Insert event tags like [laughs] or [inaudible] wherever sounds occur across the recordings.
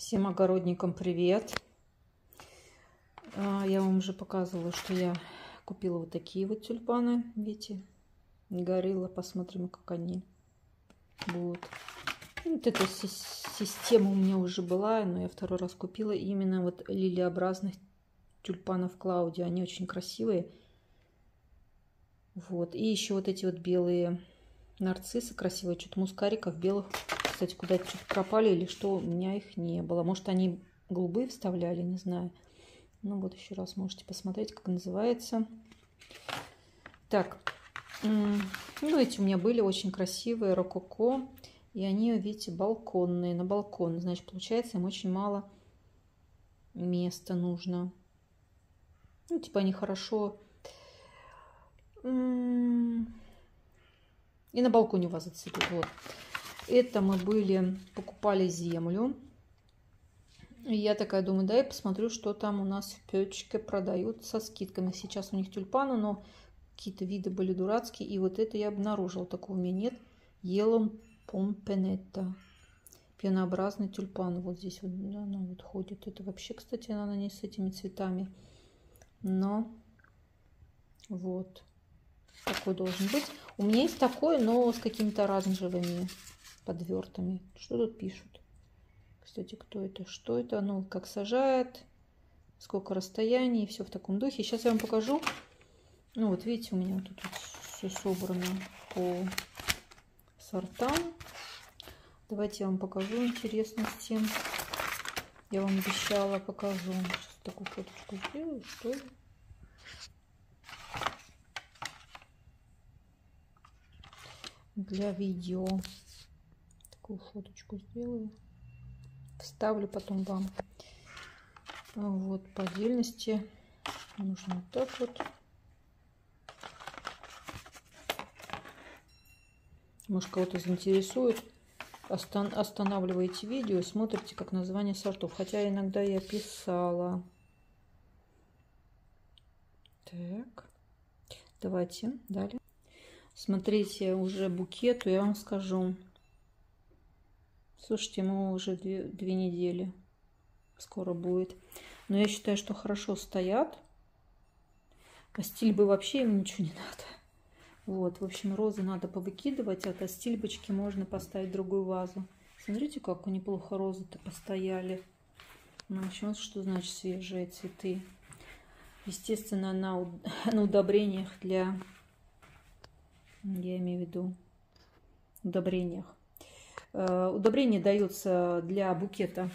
Всем огородникам привет! А, я вам уже показывала, что я купила вот такие вот тюльпаны. Видите, горилла. Посмотрим, как они будут. Вот эта система у меня уже была, но я второй раз купила именно вот лилиобразных тюльпанов Клауди. Они очень красивые. Вот. И еще вот эти вот белые нарциссы красивые. Что-то мускариков белых кстати, куда-то пропали или что, у меня их не было. Может, они голубые вставляли, не знаю. Ну вот еще раз можете посмотреть, как называется. Так, ну эти у меня были очень красивые, рококо. И они, видите, балконные, на балкон. Значит, получается, им очень мало места нужно. Ну, типа они хорошо... И на балконе у вас зацепит. Вот. Это мы были, покупали землю. И я такая думаю, дай посмотрю, что там у нас в Печке продают со скидками. Сейчас у них тюльпаны, но какие-то виды были дурацкие. И вот это я обнаружила, такого у меня нет. Елом помпенетта. Пенообразный тюльпан. Вот здесь вот она вот ходит. Это вообще, кстати, она не с этими цветами. Но вот такой должен быть. У меня есть такой, но с какими-то оранжевыми подвертами. Что тут пишут? Кстати, кто это? Что это? Ну, как сажает, сколько расстояний, все в таком духе. Сейчас я вам покажу. Ну, вот видите, у меня тут вот все собрано по сортам. Давайте я вам покажу интересности. Я вам обещала, покажу. Сейчас такую фоточку сделаю, что ли. Для видео такую фоточку сделаю. Вставлю потом вам. Вот по отдельности нужно вот так вот. Может кого-то заинтересует. Остан останавливаете видео, смотрите как название сортов. Хотя иногда я писала. Так. Давайте далее. Смотрите, уже букету я вам скажу. Слушайте, ему уже две, две недели скоро будет. Но я считаю, что хорошо стоят. А стильбы вообще им ничего не надо. Вот, в общем, розы надо повыкидывать, а то стильбочки можно поставить в другую вазу. Смотрите, как неплохо розы-то постояли. Ну, в общем, что значит свежие цветы. Естественно, на, [laughs] на удобрениях для... Я имею в виду удобрениях удобрение дается для букета.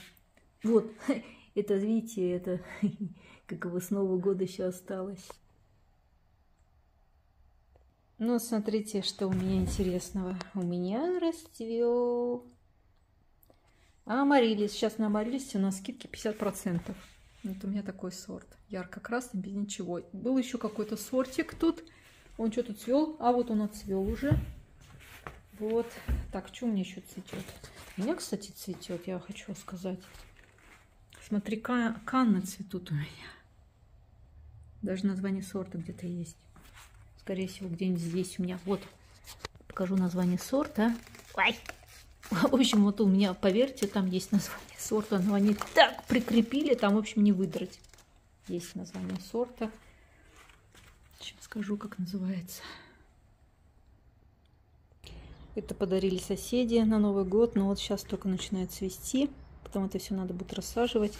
Вот, [laughs] это, видите, это [laughs] как его с Нового года еще осталось. Ну, смотрите, что у меня интересного. У меня расцвел амарилис. Сейчас на амарилисе у нас скидки 50%. Вот у меня такой сорт. Ярко-красный, без ничего. Был еще какой-то сортик тут. Он что-то цвел. А вот он отцвел уже. Вот. Так, что у меня еще цветет? У меня, кстати, цветет, я хочу сказать. Смотри, канны цветут у меня. Даже название сорта где-то есть. Скорее всего, где-нибудь здесь у меня. Вот, покажу название сорта. Ой. В общем, вот у меня, поверьте, там есть название сорта, но они так прикрепили, там, в общем, не выдрать. Есть название сорта. Сейчас скажу, как называется. Это подарили соседи на Новый год, но вот сейчас только начинает цвести. Потом это все надо будет рассаживать.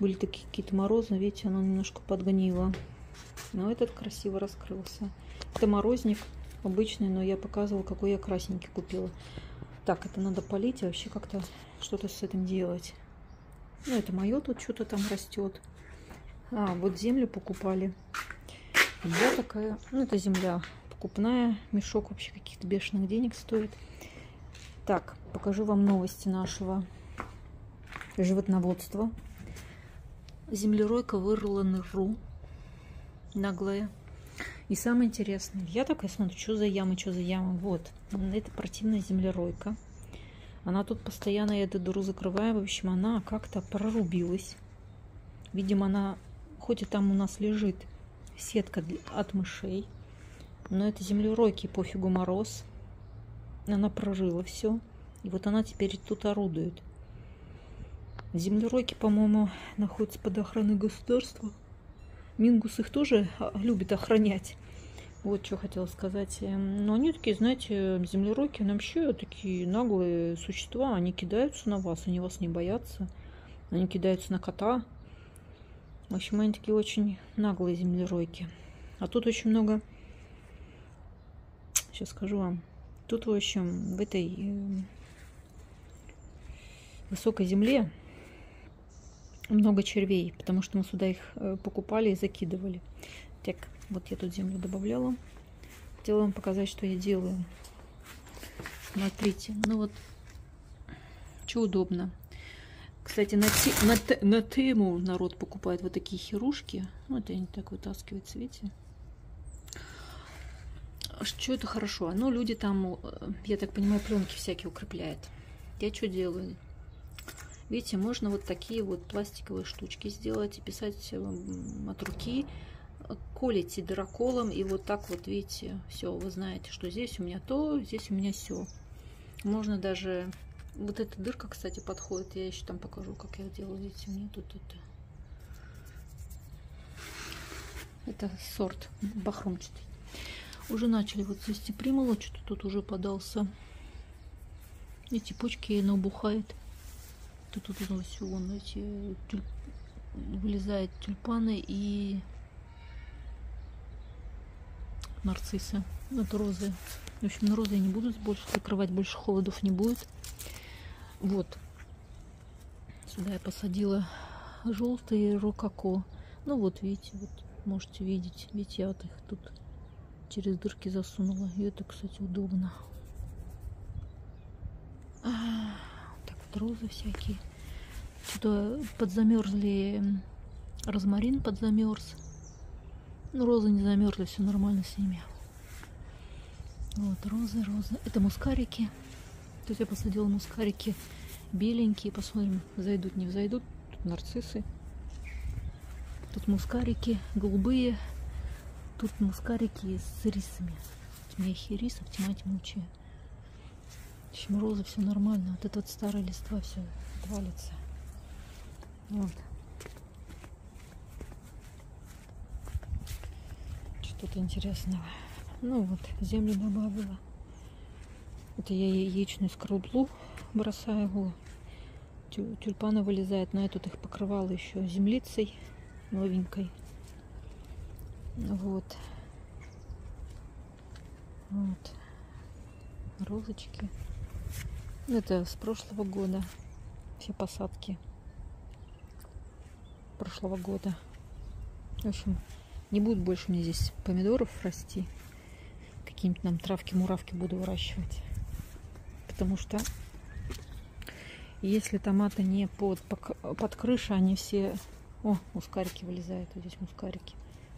Были такие какие-то морозы, видите, оно немножко подгнило. Но этот красиво раскрылся. Это морозник обычный, но я показывала, какой я красненький купила. Так, это надо полить и вообще как-то что-то с этим делать. Ну, это мое тут что-то там растет. А, вот землю покупали. Я такая, ну, это земля покупная. Мешок вообще каких-то бешеных денег стоит. Так, покажу вам новости нашего животноводства. Землеройка вырыла ныру наглая. И самое интересное, я такая смотрю, что за яма, что за яма. Вот, это противная землеройка. Она тут постоянно, эту дуру закрываю. В общем, она как-то прорубилась. Видимо, она, хоть и там у нас лежит сетка от мышей, но это землеройки, пофигу мороз. Она прожила все. И вот она теперь тут орудует. Землеройки, по-моему, находятся под охраной государства. Мингус их тоже а, любит охранять. Вот что хотела сказать. Эм, но они такие, знаете, землеройки, они вообще такие наглые существа. Они кидаются на вас, они вас не боятся. Они кидаются на кота. В общем, они такие очень наглые землеройки. А тут очень много... Сейчас скажу вам. Тут, в общем, в этой эм, высокой земле много червей, потому что мы сюда их э, покупали и закидывали. Так, вот я тут землю добавляла. Хотела вам показать, что я делаю. Смотрите, ну вот, что удобно. Кстати, на, те, на, на тему народ покупает вот такие херушки. Вот они так вытаскиваются, видите? Что это хорошо? Ну, люди там, э, я так понимаю, пленки всякие укрепляют. Я что делаю? Видите, можно вот такие вот пластиковые штучки сделать и писать от руки, колите дыроколом, и вот так вот, видите, все, вы знаете, что здесь у меня то, здесь у меня все. Можно даже... Вот эта дырка, кстати, подходит. Я еще там покажу, как я делаю. Видите, меня тут это... Это сорт бахромчатый. Уже начали вот цвести примоло, что-то тут уже подался. Эти почки набухает. Тут, тут, тут все, вон эти тюль... вылезают тюльпаны и нарциссы. Это розы. В общем, на розы я не буду больше закрывать, больше холодов не будет. Вот. Сюда я посадила желтый рококо. Ну вот, видите, вот можете видеть. Видите, я вот их тут через дырки засунула. И это, кстати, удобно. розы всякие. Что-то подзамерзли, розмарин подзамерз. Ну, розы не замерзли, все нормально с ними. Вот, розы, розы. Это мускарики. Тут я посадила мускарики беленькие. Посмотрим, зайдут, не взойдут. Тут нарциссы. Тут мускарики голубые. Тут мускарики с рисами. Мягкие рисов, тьма тьмучая. В общем, розы все нормально. Вот это вот старая листва все валится. Вот. Что-то интересного. Ну вот, землю добавила. Это я яичную скорлупу бросаю. Его. Тюльпаны вылезают. На этот их покрывала еще землицей новенькой. Вот. Вот. Розочки. Это с прошлого года. Все посадки прошлого года. В общем, не будет больше меня здесь помидоров расти. Какие-нибудь нам травки-муравки буду выращивать. Потому что если томаты не под, под крышей, они все... О, мускарики вылезают. Вот здесь мускарики.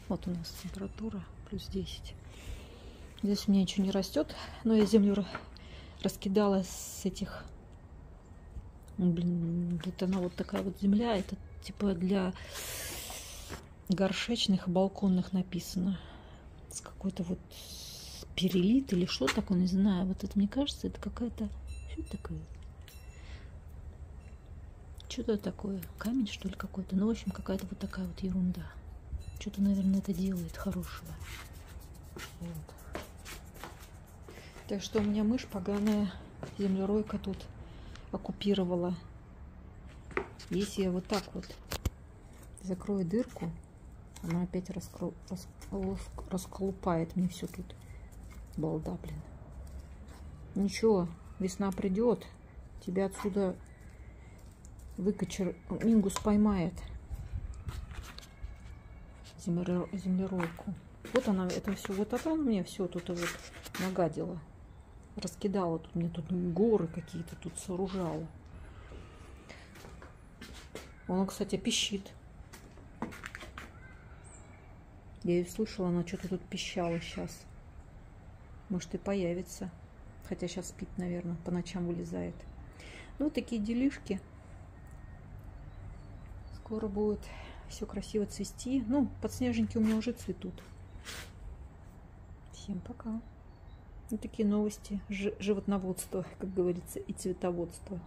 Вот у нас температура плюс 10. Здесь у меня ничего не растет, но я землю раскидала с этих... Ну, блин, это она вот такая вот земля. Это типа для горшечных балконных написано. С какой-то вот перелит или что такое, не знаю. Вот это, мне кажется, это какая-то... Что это такое? Что-то такое. Камень, что ли, какой-то. Ну, в общем, какая-то вот такая вот ерунда. Что-то, наверное, это делает хорошего. Вот. Так что у меня мышь поганая землеройка тут оккупировала. Если я вот так вот закрою дырку, она опять раскру... рас... расколупает мне все тут. Балда, блин. Ничего, весна придет, тебя отсюда выкачер... Мингус поймает землеройку. Вот она, это все, вот это он мне все тут вот нагадила раскидала тут мне тут горы какие-то тут сооружала. Он, кстати, пищит. Я ее слышала, она что-то тут пищала сейчас. Может и появится. Хотя сейчас спит, наверное, по ночам вылезает. Ну, такие делишки. Скоро будет все красиво цвести. Ну, подснежники у меня уже цветут. Всем пока. Вот такие новости животноводства, как говорится, и цветоводства.